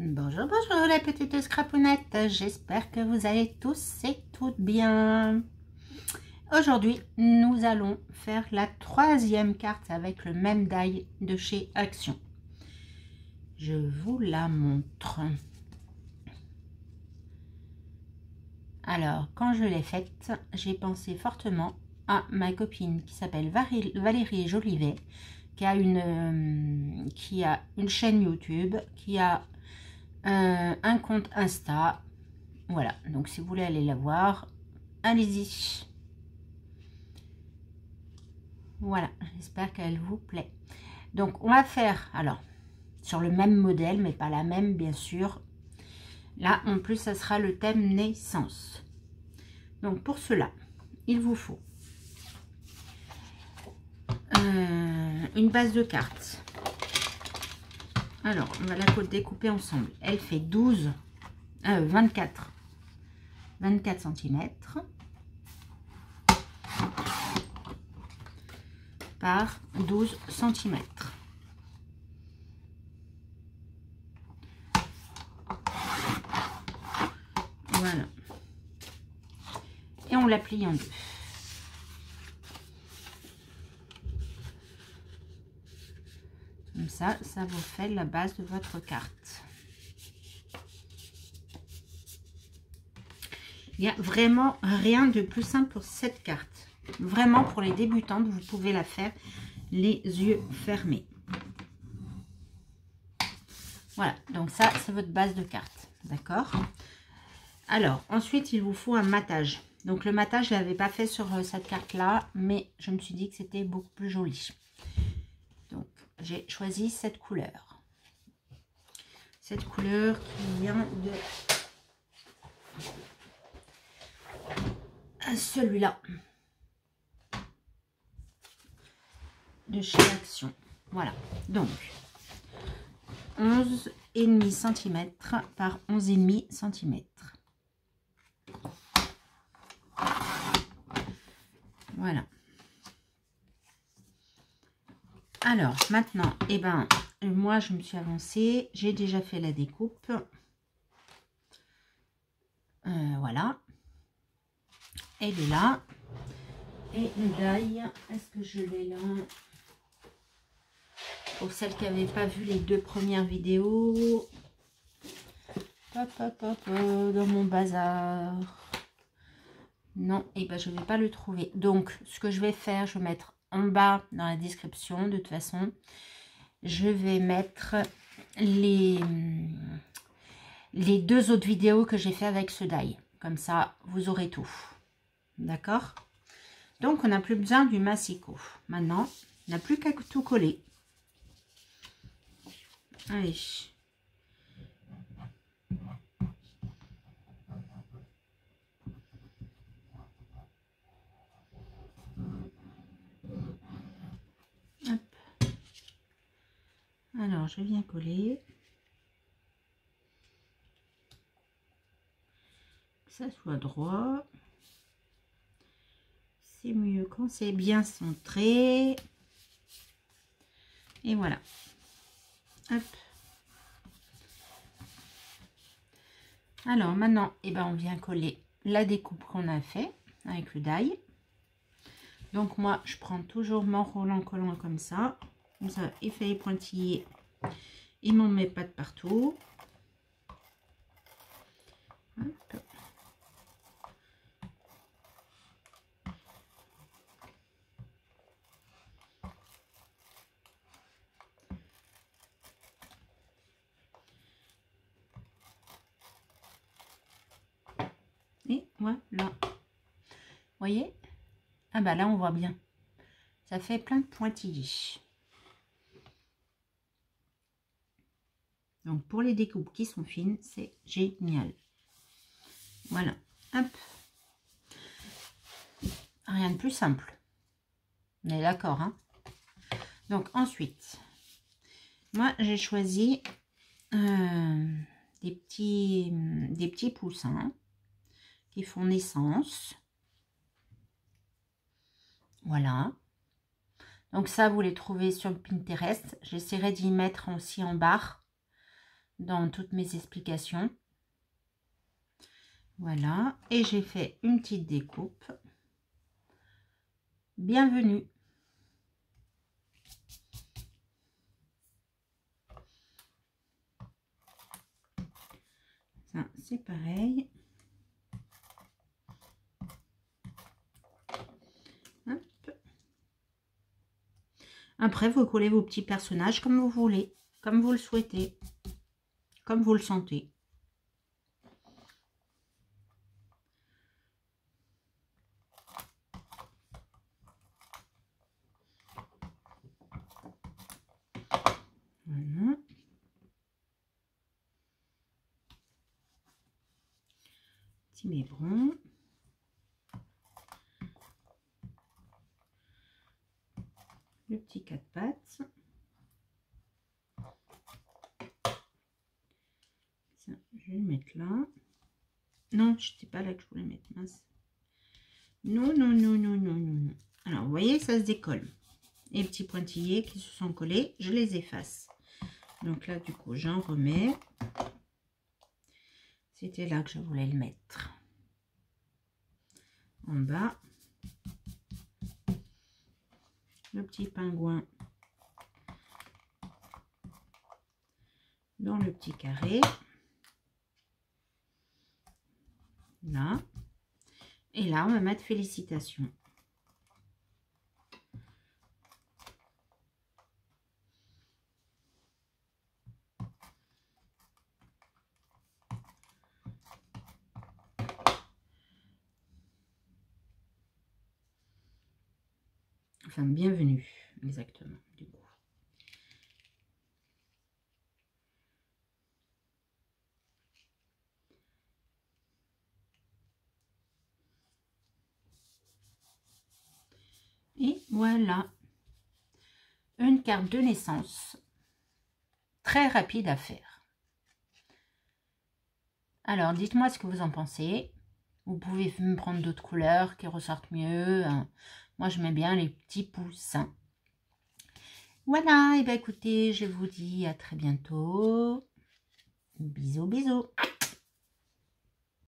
Bonjour, bonjour les petites scrapounettes, j'espère que vous allez tous et toutes bien. Aujourd'hui, nous allons faire la troisième carte avec le même die de chez Action. Je vous la montre. Alors, quand je l'ai faite, j'ai pensé fortement à ma copine qui s'appelle Valérie Jolivet, qui a une, euh, qui a une chaîne YouTube, qui a euh, un compte Insta. Voilà, donc si vous voulez aller la voir, allez-y. Voilà, j'espère qu'elle vous plaît. Donc, on va faire, alors, sur le même modèle, mais pas la même, bien sûr. Là, en plus, ça sera le thème naissance. Donc, pour cela, il vous faut euh, une base de cartes. Alors, on va la découper ensemble. Elle fait 12, 24, 24 cm par 12 cm. Voilà. Et on la plie en deux. Ça, ça vous fait la base de votre carte. Il n'y a vraiment rien de plus simple pour cette carte. Vraiment, pour les débutantes, vous pouvez la faire les yeux fermés. Voilà, donc ça, c'est votre base de carte. D'accord? Alors, ensuite, il vous faut un matage. Donc, le matage, je ne l'avais pas fait sur euh, cette carte-là, mais je me suis dit que c'était beaucoup plus joli j'ai choisi cette couleur. Cette couleur qui vient de celui-là. De chez Action. Voilà. Donc, 11,5 cm par 11,5 cm. Voilà. Alors, maintenant, eh ben, moi, je me suis avancée. J'ai déjà fait la découpe. Euh, voilà. Elle est là. Et le die, est-ce que je l'ai là? Pour celles qui n'avaient pas vu les deux premières vidéos. Hop, hop, hop, dans mon bazar. Non, et eh ben, je ne vais pas le trouver. Donc, ce que je vais faire, je vais mettre en bas dans la description. De toute façon, je vais mettre les, les deux autres vidéos que j'ai fait avec ce die. Comme ça, vous aurez tout. D'accord? Donc, on n'a plus besoin du massicot. Maintenant, on n'a plus qu'à tout coller. Allez. Alors, je viens coller. Ça soit droit. C'est mieux quand c'est bien centré. Et voilà. Hop. Alors maintenant, eh ben, on vient coller la découpe qu'on a fait avec le die. Donc moi, je prends toujours mon roulant collant comme ça. Comme ça, effet pointillé. Il m'en met pas de partout. Et voilà. voyez? Ah bah là, on voit bien. Ça fait plein de pointillés. Donc, pour les découpes qui sont fines, c'est génial. Voilà. Rien de plus simple. On est d'accord, hein? Donc, ensuite, moi, j'ai choisi euh, des, petits, des petits poussins qui font naissance. Voilà. Donc ça, vous les trouvez sur Pinterest. J'essaierai d'y mettre aussi en barre dans toutes mes explications. Voilà, et j'ai fait une petite découpe. Bienvenue. Ça, c'est pareil. Après, vous collez vos petits personnages comme vous voulez, comme vous le souhaitez, comme vous le sentez. Voilà. Petit mébron. le petit quatre pattes. Ça, je vais le mettre là. Non, je n'étais pas là que je voulais mettre, mince. Non, non, non, non, non, non. Alors, vous voyez, ça se décolle. Les petits pointillés qui se sont collés, je les efface. Donc là, du coup, j'en remets. C'était là que je voulais le mettre. En bas le petit pingouin dans le petit carré. Là. Et là, on va mettre félicitations. Enfin, bienvenue, exactement, du coup. Et voilà, une carte de naissance très rapide à faire. Alors, dites-moi ce que vous en pensez. Vous pouvez me prendre d'autres couleurs qui ressortent mieux. Hein. Moi, je mets bien les petits pouces. Voilà, et bien écoutez, je vous dis à très bientôt. Bisous, bisous.